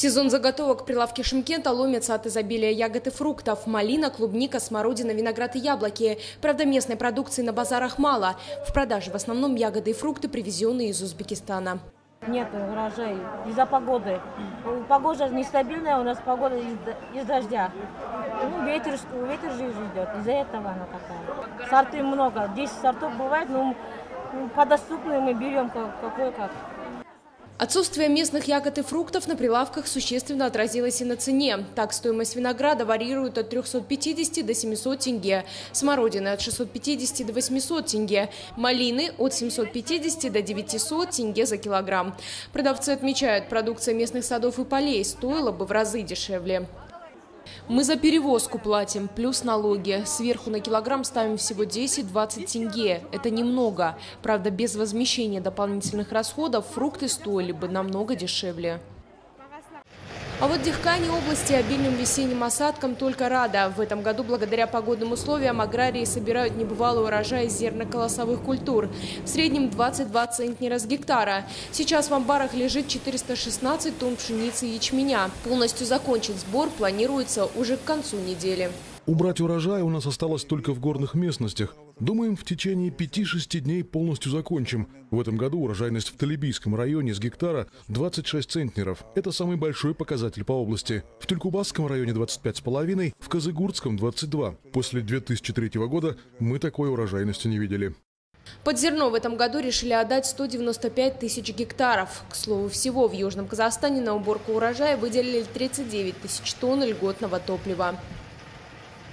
сезон заготовок прилавки Шимкента ломятся от изобилия ягод и фруктов. Малина, клубника, смородина, виноград и яблоки. Правда, местной продукции на базарах мало. В продаже в основном ягоды и фрукты, привезенные из Узбекистана. Нет урожая из-за погоды. Погода нестабильная, у нас погода из, дождя. Ну, ветер, ветер же идет, из-за этого она такая. Сорты много, 10 сортов бывает, но по доступным мы берем какой как. Отсутствие местных ягод и фруктов на прилавках существенно отразилось и на цене. Так, стоимость винограда варьирует от 350 до 700 тенге, смородины от 650 до 800 тенге, малины от 750 до 900 тенге за килограмм. Продавцы отмечают, продукция местных садов и полей стоила бы в разы дешевле. Мы за перевозку платим, плюс налоги. Сверху на килограмм ставим всего 10-20 тенге. Это немного. Правда, без возмещения дополнительных расходов фрукты стоили бы намного дешевле. А вот Дихкане области обильным весенним осадкам только рада. В этом году благодаря погодным условиям аграрии собирают небывалый урожай зерно-колосовых культур. В среднем 22 центнера с гектара. Сейчас в амбарах лежит 416 тонн пшеницы и ячменя. Полностью закончить сбор планируется уже к концу недели. Убрать урожай у нас осталось только в горных местностях. Думаем, в течение 5-6 дней полностью закончим. В этом году урожайность в Талибийском районе с гектара 26 центнеров. Это самый большой показатель по области. В Тюлькубасском районе 25,5, в Казыгурдском 22. После 2003 года мы такой урожайности не видели. Под зерно в этом году решили отдать 195 тысяч гектаров. К слову, всего в Южном Казахстане на уборку урожая выделили 39 тысяч тонн льготного топлива.